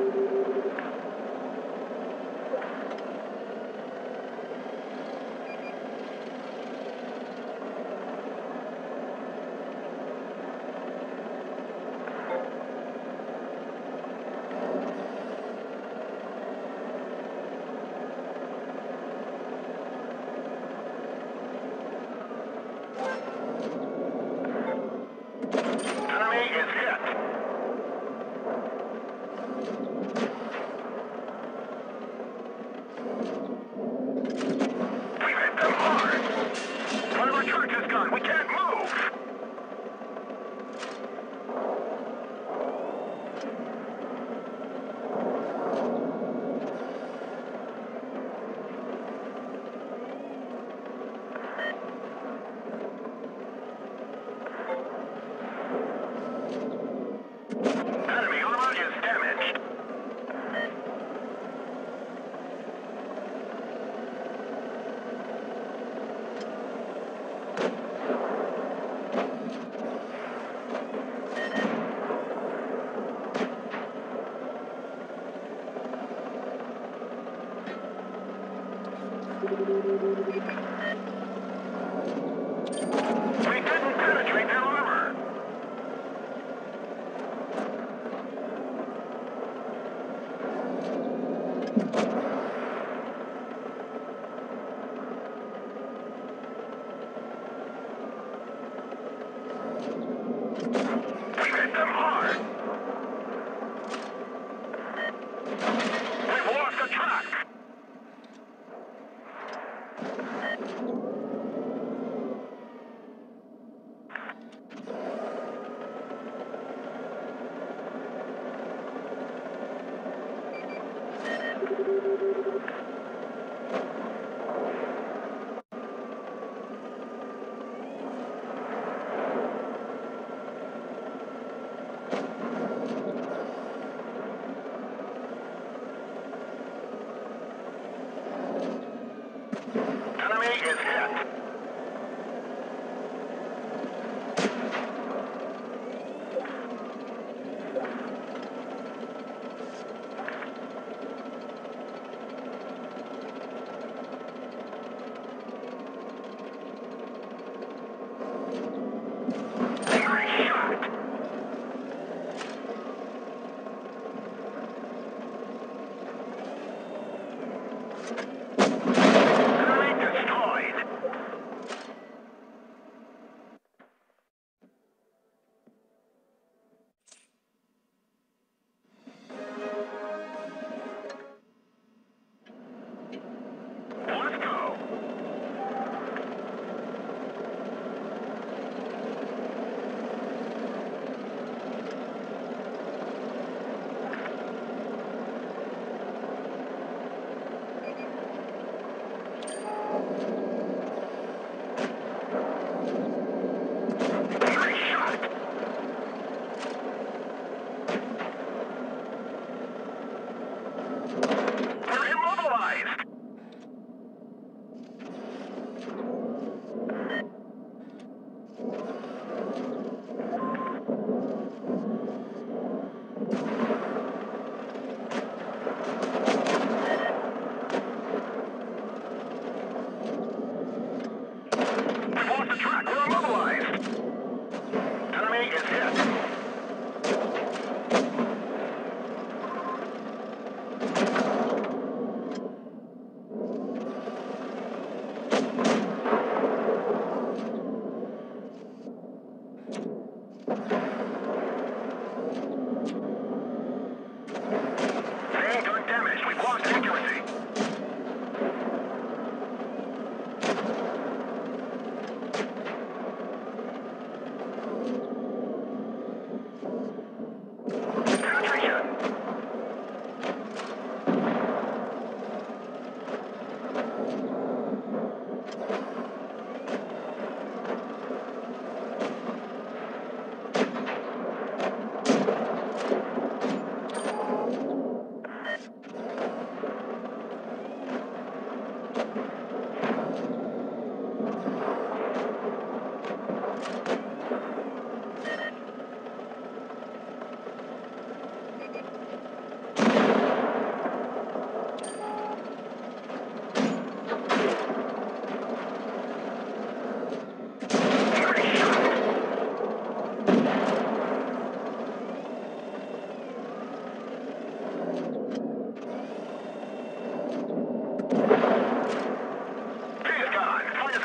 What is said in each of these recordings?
何? Enemy is hit.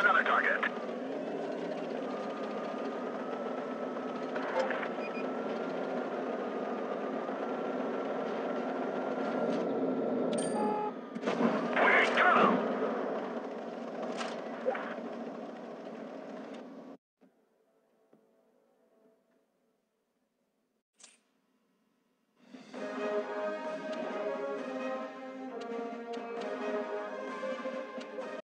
another target.